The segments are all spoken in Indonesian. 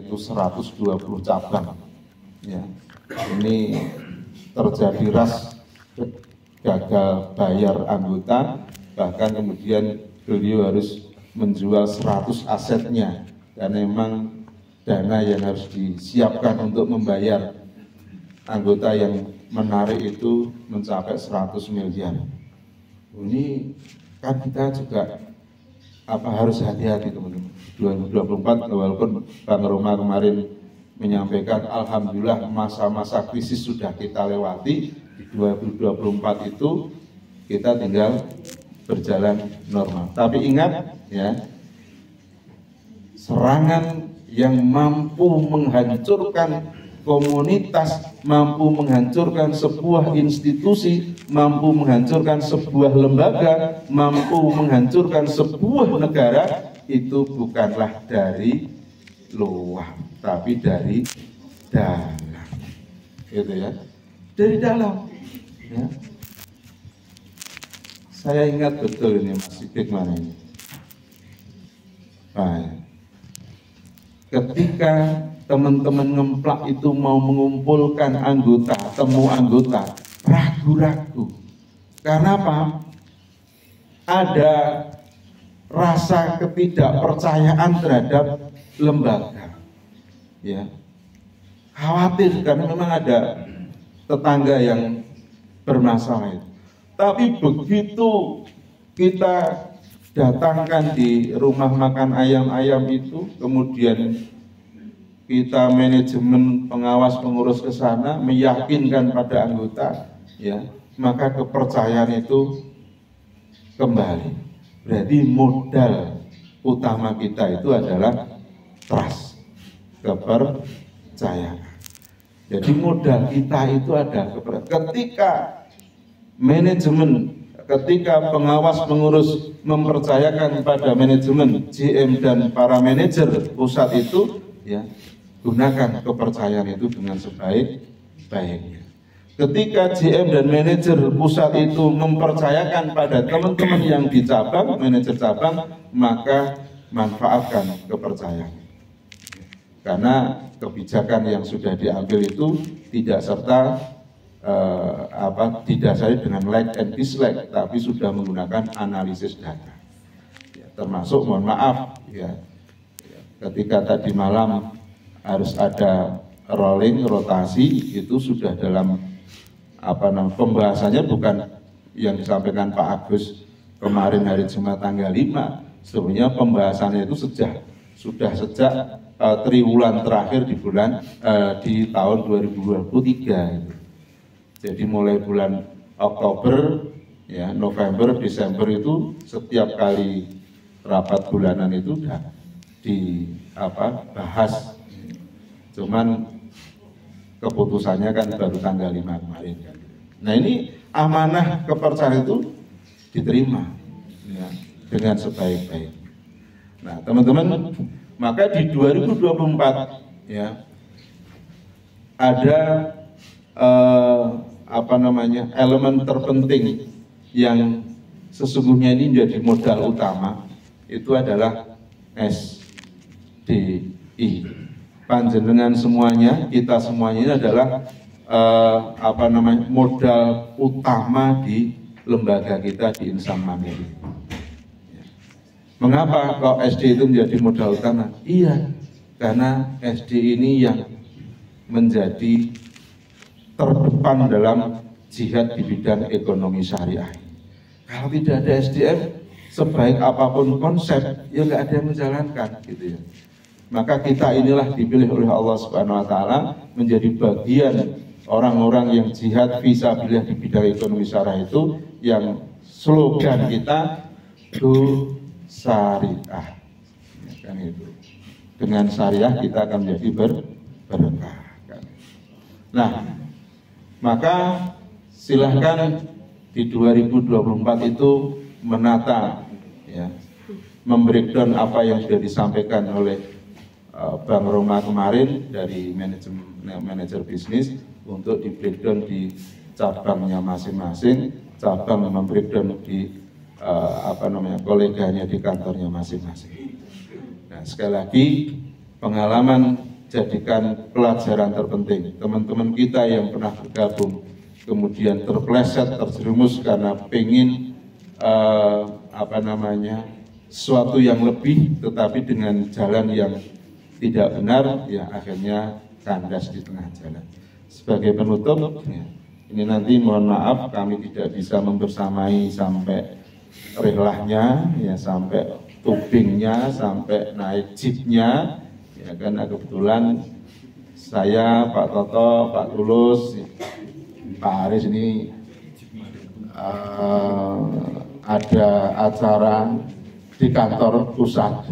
itu 120 cabang. Ya, ini terjadi ras gagal bayar anggota, bahkan kemudian beliau harus menjual 100 asetnya karena memang dana yang harus disiapkan untuk membayar anggota yang menarik itu mencapai 100 miliar. Ini kan kita juga apa harus hati-hati teman-teman. 2024 walaupun Bang Roma kemarin menyampaikan Alhamdulillah masa-masa krisis sudah kita lewati di 2024 itu kita tinggal berjalan normal. Tapi ingat ya serangan yang mampu menghancurkan komunitas, mampu menghancurkan sebuah institusi, mampu menghancurkan sebuah lembaga, mampu menghancurkan sebuah negara, itu bukanlah dari luar, tapi dari dalam. Gitu ya. Dari dalam. Ya. Saya ingat betul ini Mas Sidik mana ini. Nah, ketika teman-teman ngemplak itu mau mengumpulkan anggota, temu anggota, ragu-ragu. Karena apa? Ada rasa ketidakpercayaan terhadap lembaga. Ya. Khawatir karena memang ada tetangga yang bermasalah itu. Tapi begitu kita datangkan di rumah makan ayam-ayam itu, kemudian kita manajemen pengawas pengurus ke sana meyakinkan pada anggota, ya maka kepercayaan itu kembali. Berarti modal utama kita itu adalah trust, kepercayaan. Jadi modal kita itu ada. Ketika manajemen, ketika pengawas pengurus mempercayakan pada manajemen GM dan para manajer pusat itu, ya gunakan kepercayaan itu dengan sebaik-baiknya. Ketika GM dan manajer pusat itu mempercayakan pada teman-teman yang di cabang, manajer cabang, maka manfaatkan kepercayaan. Karena kebijakan yang sudah diambil itu tidak serta eh, apa didasari dengan like and dislike, tapi sudah menggunakan analisis data. Ya, termasuk mohon maaf ya, ketika tadi malam harus ada rolling rotasi itu sudah dalam apa namanya pembahasannya bukan yang disampaikan Pak Agus kemarin hari Jumat tanggal 5 sebenarnya pembahasannya itu sejak sudah sejak uh, triwulan terakhir di bulan uh, di tahun 2023 jadi mulai bulan Oktober ya November Desember itu setiap kali rapat bulanan itu sudah di apa bahas. Cuman keputusannya kan baru tanggal 5 kemarin kan. Nah ini amanah kepercayaan itu diterima ya, dengan sebaik-baik. Nah teman-teman, maka di 2024 ya ada eh, apa namanya elemen terpenting yang sesungguhnya ini menjadi modal utama itu adalah SDI panjenengan semuanya, kita semuanya ini adalah uh, apa namanya modal utama di lembaga kita di Insan Mandiri. Mengapa kok SD itu menjadi modal utama? Iya, karena SD ini yang menjadi terdepan dalam jihad di bidang ekonomi syariah. Kalau tidak ada SDM, sebaik apa pun konsep, ya nggak ada yang menjalankan, gitu ya maka kita inilah dipilih oleh Allah Subhanahu wa taala menjadi bagian orang-orang yang jihad visabilillah di bidang ekonomi syariah itu yang slogan kita do syariah ya, kan itu dengan syariah kita akan menjadi ber, berkah nah maka silahkan di 2024 itu menata ya membreakdown apa yang sudah disampaikan oleh Eh, Bang Roma kemarin dari manajemen manajer bisnis untuk di breakdown di cabangnya masing-masing, cabang membreakdown di uh, apa namanya koleganya di kantornya masing-masing. Nah, sekali lagi pengalaman jadikan pelajaran terpenting. Teman-teman kita yang pernah bergabung kemudian terpleset, terjerumus karena pengen uh, apa namanya sesuatu yang lebih, tetapi dengan jalan yang tidak benar, ya akhirnya kandas di tengah jalan. Sebagai penutup, ya, ini nanti mohon maaf kami tidak bisa membersamai sampai relahnya, ya sampai tubingnya, sampai naik jeepnya, ya karena kebetulan saya Pak Toto, Pak Tulus, Pak Haris ini uh, ada acara di kantor pusat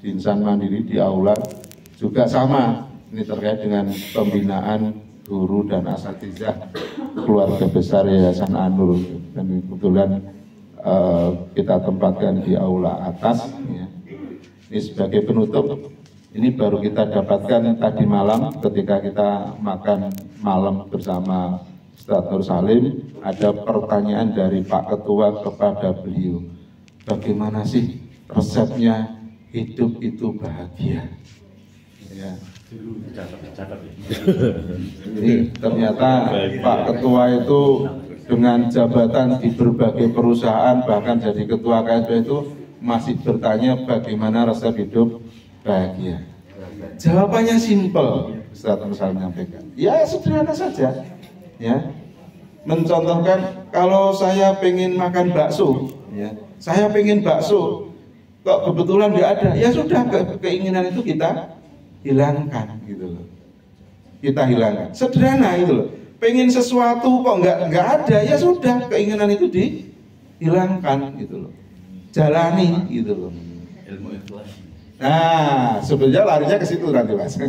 di Insan Mandiri di aula juga sama. Ini terkait dengan pembinaan guru dan asatizah keluarga besar Yayasan Anur. Dan kebetulan uh, kita tempatkan di aula atas ya. ini sebagai penutup. Ini baru kita dapatkan tadi malam ketika kita makan malam bersama Ustaz Nur Salim ada pertanyaan dari Pak Ketua kepada beliau. Bagaimana sih resepnya hidup itu bahagia ya. Jadi ternyata Pak Ketua itu dengan jabatan di berbagai perusahaan bahkan jadi ketua KSP itu masih bertanya bagaimana resep hidup bahagia? Jawabannya simpel, Ustaz Musal menyampaikan. Ya sederhana saja, ya. Mencontohkan kalau saya pengen makan bakso, ya, saya pengen bakso, kok kebetulan nggak ada, ya sudah ke keinginan itu kita hilangkan, gitu loh. Kita hilangkan. Sederhana itu loh. Pengen sesuatu kok nggak nggak ada, ya sudah keinginan itu dihilangkan, gitu loh. Jalani, gitu loh. Ilmu ikhlas. Nah, sebenarnya larinya ke situ nanti mas.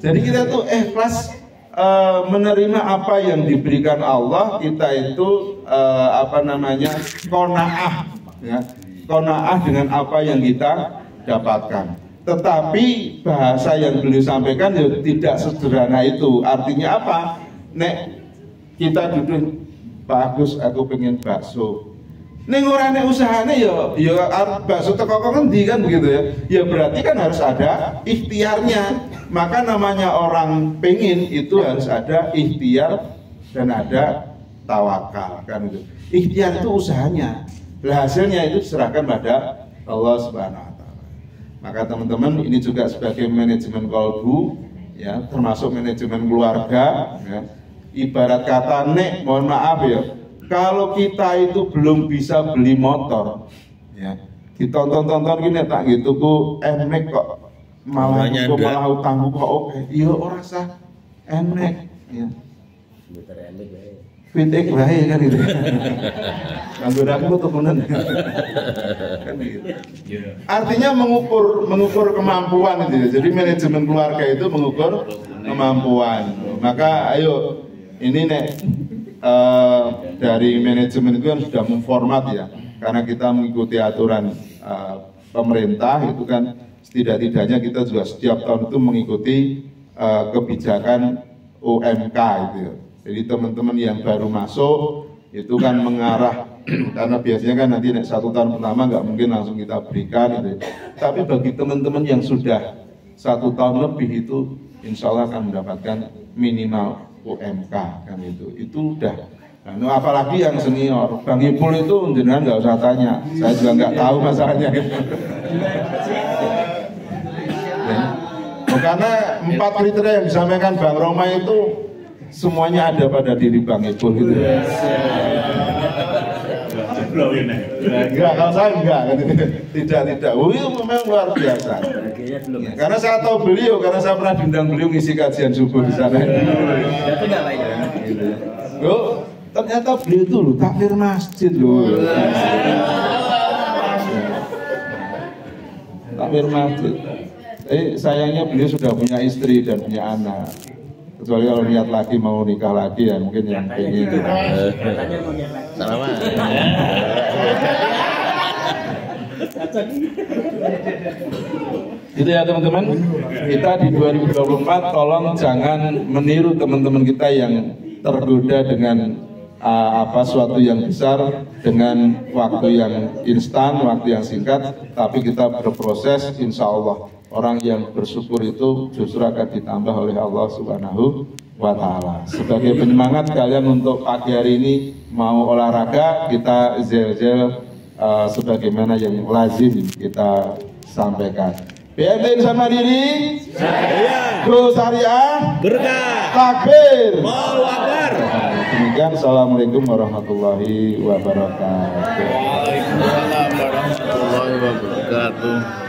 Jadi kita tuh ikhlas uh, menerima apa yang diberikan Allah, kita itu uh, apa namanya konaah, ya, konaah dengan apa yang kita dapatkan. Tetapi bahasa yang beliau sampaikan ya tidak sederhana itu. Artinya apa? Nek kita duduk bagus, aku pengen bakso Neng orangnya usahanya ya ya bakso teko ngendi kan begitu ya. Ya berarti kan harus ada ikhtiarnya. Maka namanya orang pengen itu harus ada ikhtiar dan ada tawakal kan itu. Ikhtiar itu usahanya. Hasilnya itu diserahkan pada Allah Subhanahu wa taala. Maka teman-teman ini juga sebagai manajemen kolbu ya, termasuk manajemen keluarga ya. Ibarat kata nek mohon maaf ya, kalau kita itu belum bisa beli motor, ya ditonton-tonton gini tak gitu ku enek kok malah kok malah utangku kok oke, iya orang sah enek, ya. Fitik bae kan itu. Kanggo aku temenan. kan gitu. Artinya mengukur mengukur kemampuan itu. Ya. Jadi manajemen keluarga itu mengukur kemampuan. Maka ayo ini nek uh, dari manajemen itu kan sudah memformat ya, karena kita mengikuti aturan uh, pemerintah itu kan setidak-tidaknya kita juga setiap tahun itu mengikuti uh, kebijakan UMK itu. Jadi teman-teman yang baru masuk itu kan mengarah karena biasanya kan nanti satu tahun pertama nggak mungkin langsung kita berikan gitu. Tapi bagi teman-teman yang sudah satu tahun lebih itu insya Allah akan mendapatkan minimal UMK kan itu. Itu udah. Nah, apalagi yang senior. Bang Ipul itu jenengan nggak usah tanya. Saya juga nggak tahu masalahnya. Gitu. karena empat kriteria yang disampaikan Bang Roma itu semuanya ada pada diri Bang Ipul gitu enggak kalau saya enggak. Tidak tidak. Oh itu memang luar biasa. Ya, karena saya tahu beliau karena saya pernah diundang beliau ngisi kajian subuh di sana. Gitu. oh ternyata beliau itu loh takmir masjid loh. Takmir masjid. Eh sayangnya beliau sudah punya istri dan punya anak kecuali kalau niat lagi mau nikah lagi ya mungkin yang pengen Selamat. Itu ya teman-teman. Kita di 2024 tolong jangan meniru teman-teman kita yang tergoda dengan uh, apa suatu yang besar dengan waktu yang instan, waktu yang singkat, tapi kita berproses insya Allah orang yang bersyukur itu justru akan ditambah oleh Allah Subhanahu wa taala. Sebagai penyemangat kalian untuk pagi hari ini mau olahraga, kita zel-zel uh, sebagaimana yang lazim kita sampaikan. BMT sama diri, Saya Go Syariah, berkah. Takbir. Allahu Akbar. Demikian, Assalamualaikum warahmatullahi wabarakatuh. Waalaikumsalam warahmatullahi wabarakatuh.